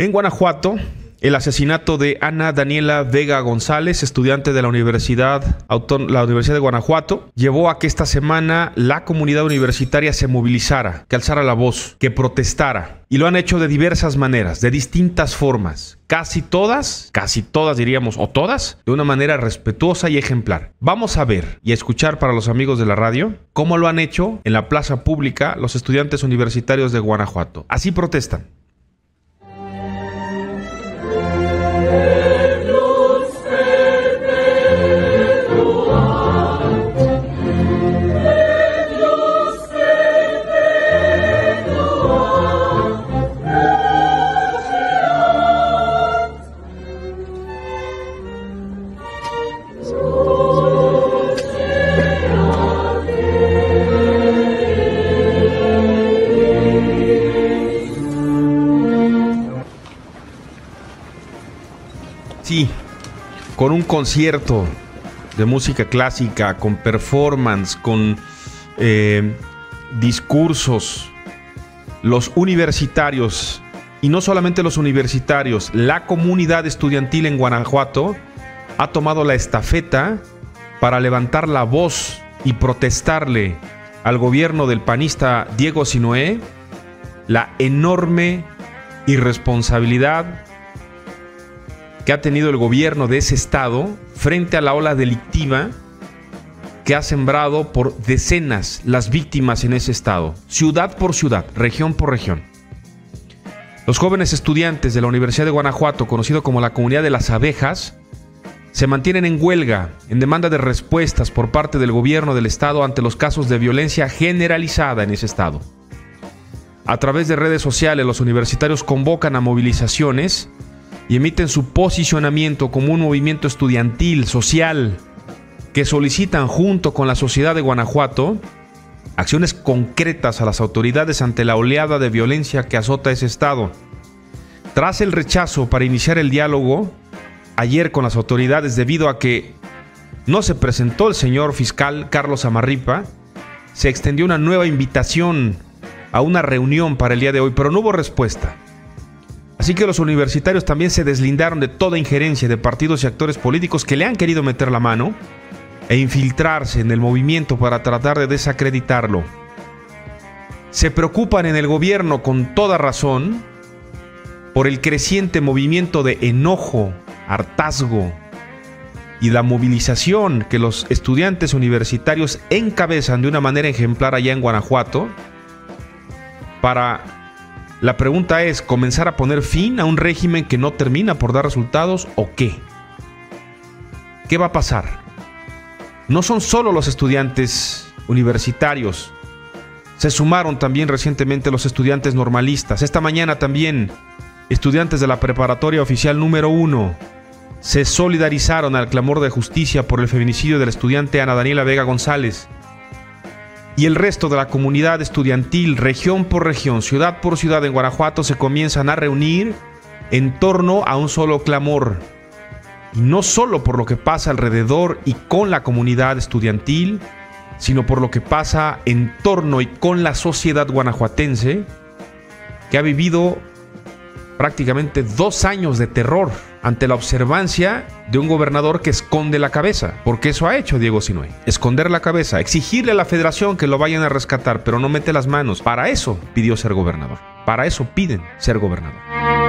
En Guanajuato, el asesinato de Ana Daniela Vega González, estudiante de la Universidad, la Universidad de Guanajuato, llevó a que esta semana la comunidad universitaria se movilizara, que alzara la voz, que protestara. Y lo han hecho de diversas maneras, de distintas formas. Casi todas, casi todas diríamos, o todas, de una manera respetuosa y ejemplar. Vamos a ver y a escuchar para los amigos de la radio cómo lo han hecho en la plaza pública los estudiantes universitarios de Guanajuato. Así protestan. Con un concierto de música clásica, con performance, con eh, discursos, los universitarios, y no solamente los universitarios, la comunidad estudiantil en Guanajuato ha tomado la estafeta para levantar la voz y protestarle al gobierno del panista Diego Sinoé la enorme irresponsabilidad ha tenido el gobierno de ese estado frente a la ola delictiva que ha sembrado por decenas las víctimas en ese estado, ciudad por ciudad, región por región. Los jóvenes estudiantes de la Universidad de Guanajuato, conocido como la Comunidad de las Abejas, se mantienen en huelga en demanda de respuestas por parte del gobierno del estado ante los casos de violencia generalizada en ese estado. A través de redes sociales los universitarios convocan a movilizaciones y emiten su posicionamiento como un movimiento estudiantil, social, que solicitan junto con la sociedad de Guanajuato acciones concretas a las autoridades ante la oleada de violencia que azota ese estado. Tras el rechazo para iniciar el diálogo ayer con las autoridades debido a que no se presentó el señor fiscal Carlos Amarripa, se extendió una nueva invitación a una reunión para el día de hoy, pero no hubo respuesta. Así que los universitarios también se deslindaron de toda injerencia de partidos y actores políticos que le han querido meter la mano e infiltrarse en el movimiento para tratar de desacreditarlo. Se preocupan en el gobierno con toda razón por el creciente movimiento de enojo, hartazgo y la movilización que los estudiantes universitarios encabezan de una manera ejemplar allá en Guanajuato para la pregunta es, ¿comenzar a poner fin a un régimen que no termina por dar resultados o qué? ¿Qué va a pasar? No son solo los estudiantes universitarios. Se sumaron también recientemente los estudiantes normalistas. Esta mañana también estudiantes de la preparatoria oficial número 1 se solidarizaron al clamor de justicia por el feminicidio del estudiante Ana Daniela Vega González y el resto de la comunidad estudiantil, región por región, ciudad por ciudad en Guanajuato, se comienzan a reunir en torno a un solo clamor. Y no solo por lo que pasa alrededor y con la comunidad estudiantil, sino por lo que pasa en torno y con la sociedad guanajuatense, que ha vivido prácticamente dos años de terror ante la observancia de un gobernador que esconde la cabeza, porque eso ha hecho Diego Sinue, esconder la cabeza, exigirle a la federación que lo vayan a rescatar, pero no mete las manos. Para eso pidió ser gobernador, para eso piden ser gobernador.